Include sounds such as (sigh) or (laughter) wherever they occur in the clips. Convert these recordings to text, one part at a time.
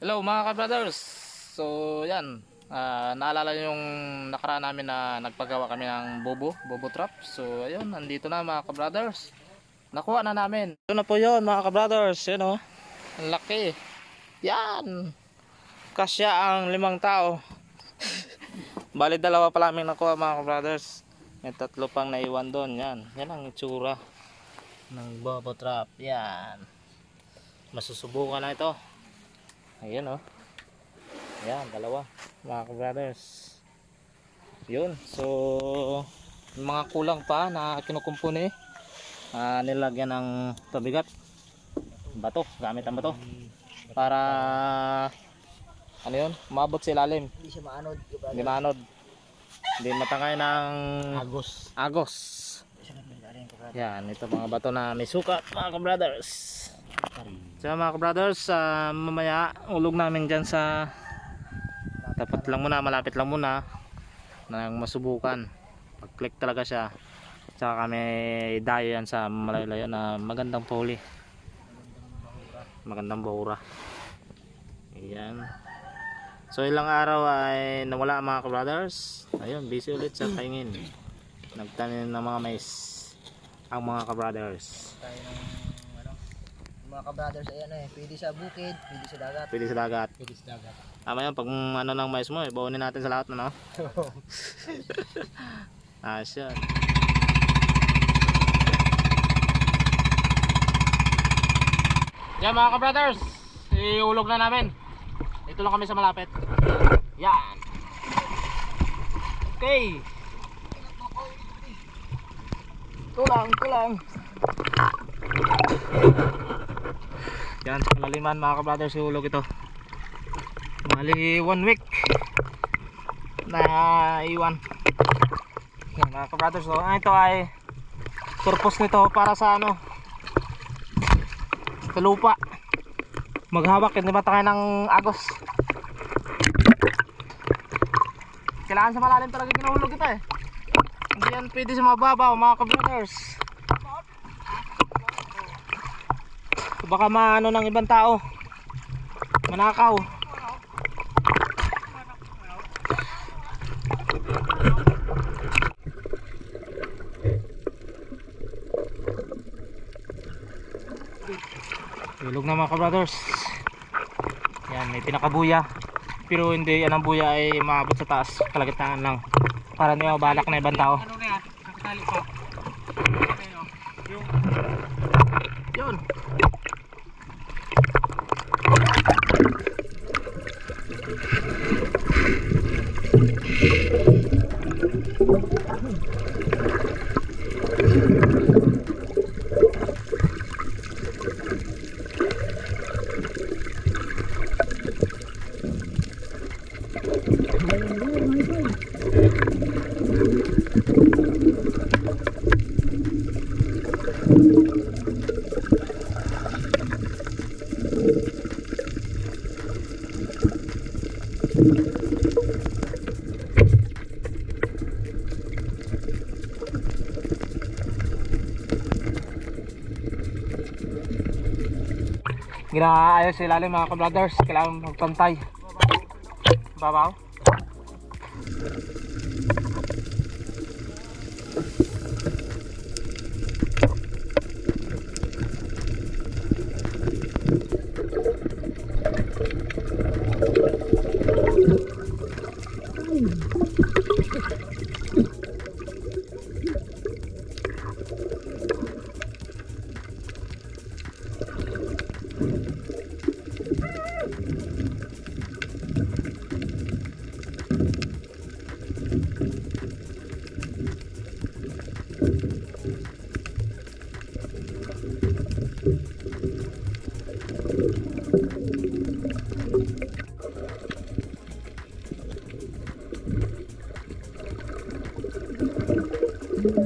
Hello mga ka-brothers. So yan, ah, naalala niyo yung nakaraan namin na nagpagawa kami ng bobo, bobo trap. So ayun, nandito na mga ka-brothers. Nakuha na namin. Ito na po yun mga ka-brothers. Yan o. Ang laki. Yan. Kasya ang limang tao. (laughs) Bali dalawa pa lang nakuha mga ka-brothers. May tatlo pang naiwan doon. Yan. Yan ang itsura ng bobo trap. Yan. Masusubukan na ito. Ayun oh. Ayan, dalawa. Mga brothers. Yun. So, mga kulang pa na kinukumpuni. ah nilagyan ng pabigat. Bato. Gamit ang bato. Para ano yun? Umabot sa ilalim. Hindi siya maanod. Hindi manod. Hindi matangay ng Agos. agos. Yan, ito mga bato na may sukat mga brothers. So mga brothers, ah, mamaya ulog namin dyan sa tapat lang muna, malapit lang muna nang masubukan. Pag click talaga siya. Tsaka kami dayo yan sa malayo na magandang puli. Magandang bahura. Ayan. So ilang araw ay nawala mga brothers. Ayun, busy ulit sa tingin. Nagtanim ng mga mais ang mga kabrothers. Tayo Mga ka-brothers ay ano eh. Pwede sa bukid, pwede sa dagat. Pwede sa dagat. Pwede sa dagat. Tama yan, pag ano ng mais mo, ibawanin natin sa lahat na, no? (laughs) (laughs) ah, siya. Yan mga ka-brothers, iulog na namin. Dito lang kami sa malapit. Yan. Okay. Tulang, tulang. Yan, malaliman mga ka-brothers, iulog ito. Mali one week na iwan. Yan mga ka-brothers, so, ah, ito ay purpose nito para sa ano? Sa lupa. Maghawak hindi matangay ng agos? Kailangan sa malalim talaga ginahulog ito eh. Hindi yan pwede sa mababaw mga ka-brothers baka maano ng ibang tao manakaw Ilog na mga ka-brothers. Yan, may pinakabuya. Pero hindi yan ang buya ay maabot sa taas. Kalagitnaan lang. Para hindi mabalak na ibang tao. Ano na yan? Nakatali pa. ginaayos sa ilalim mga kabladers kailangan magpantay babaw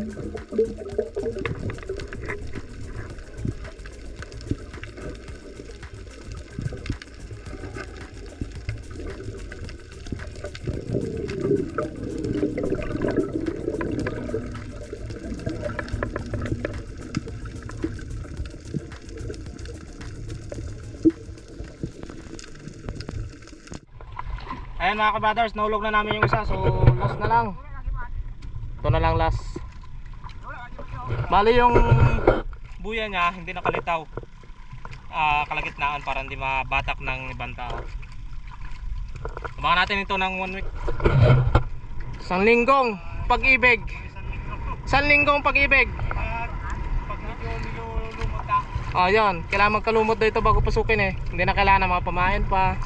Ayan mga kabadars, naulog na namin yung isa. So, last na lang. Ito na lang last. Bali yung buya niya hindi nakalitaw. Ah, kalagitnaan para hindi mabatak ng ibang tao. Abangan natin ito ng one week. Isang linggong pag-ibig. Isang linggong pag-ibig. Oh, yun. Kailangan magkalumot daw ito bago pasukin eh. Hindi na kailangan ng mga pamain pa.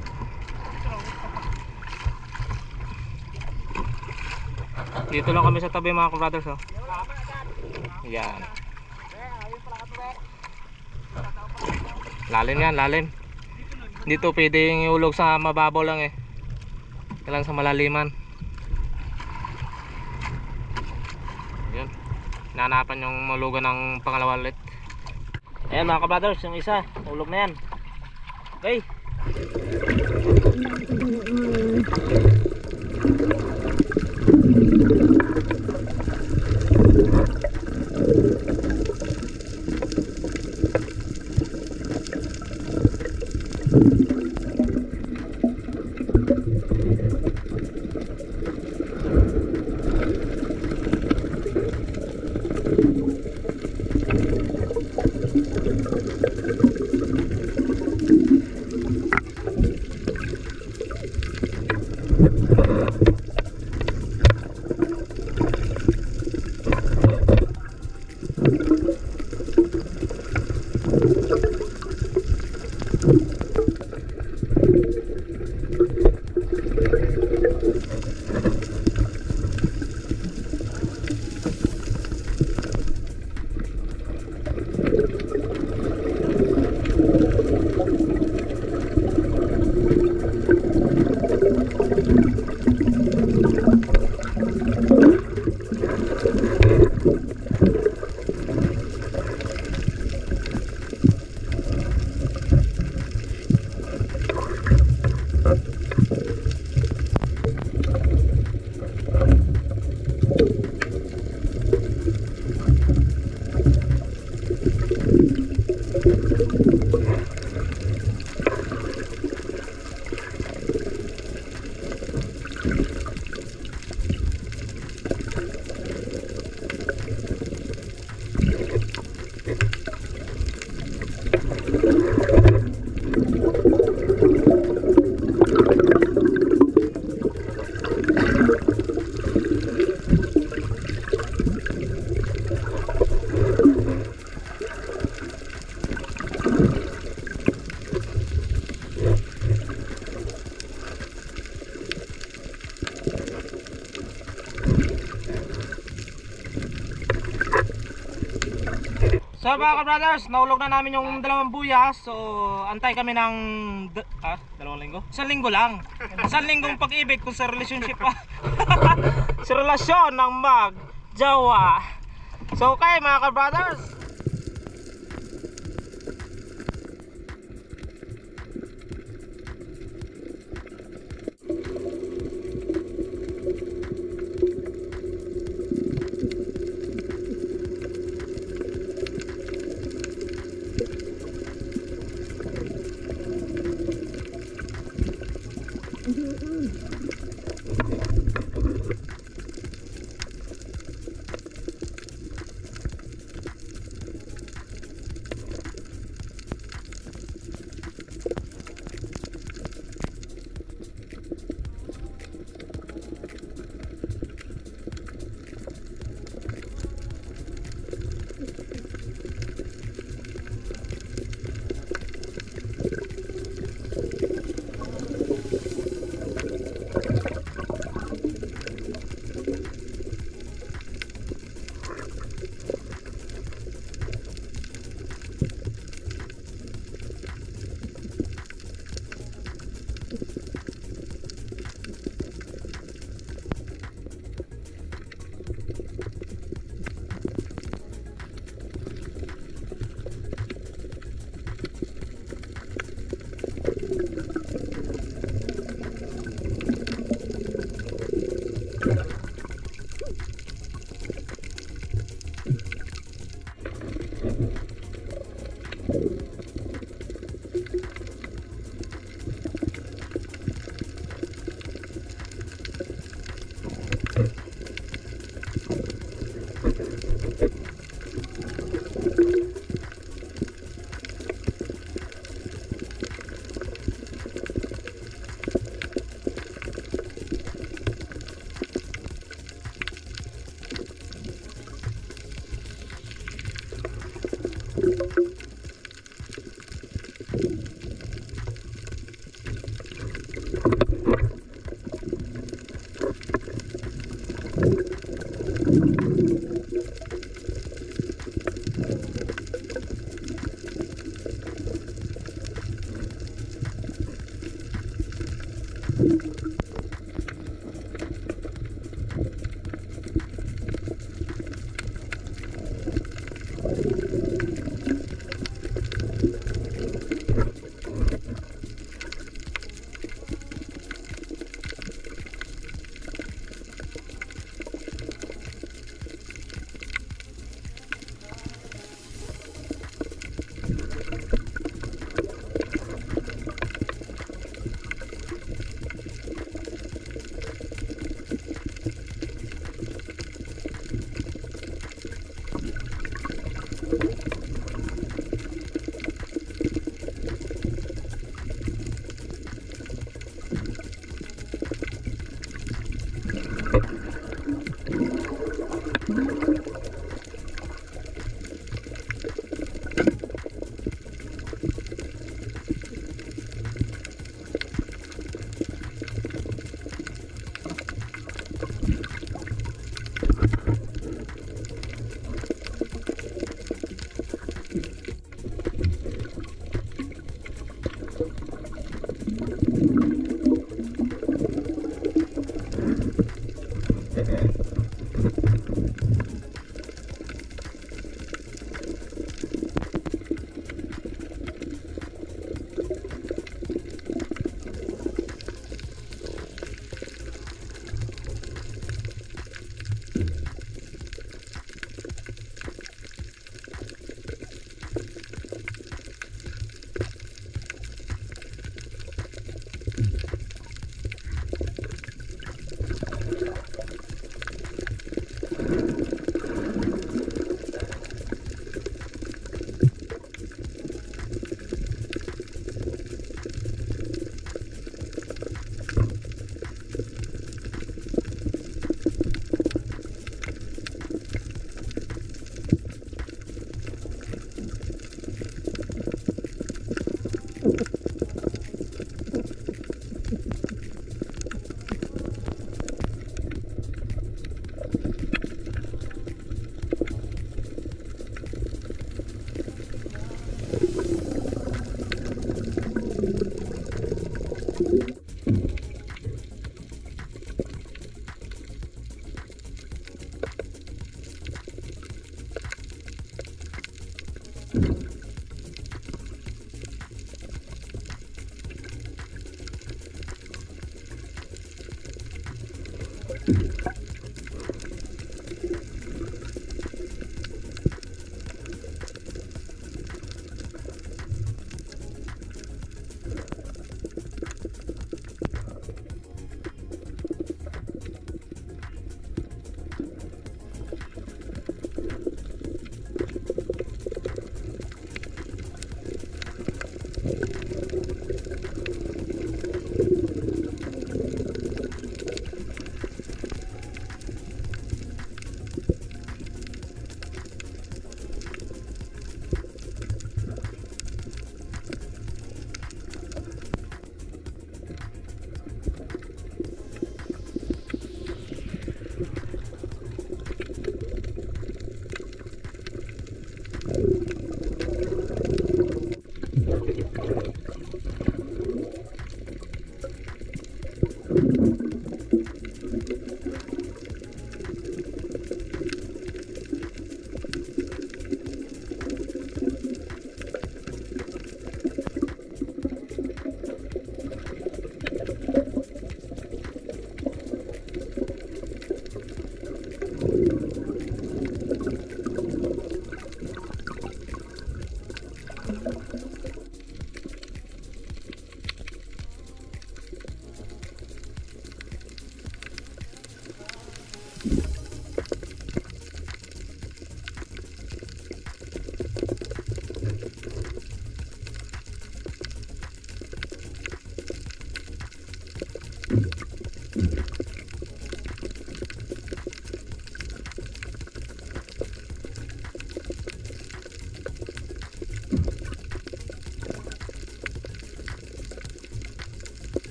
Dito lang kami sa tabi mga brothers oh. Yan. Lalim yan, lalim. Dito pwedeng iulog sa mababaw lang eh. Kailangan sa malaliman. Yun. Nanapan yung malugan ng pangalawa ulit. Ayan mga kabrothers, yung isa, ulog na yan. Okay. So mga brothers, naulog na namin yung dalawang buya. So antay kami ng ah, dalawang linggo. Isang linggo lang. Isang linggong pag-ibig kung sa relationship pa. (laughs) sa relasyon ng mag jawa. So okay mga brothers.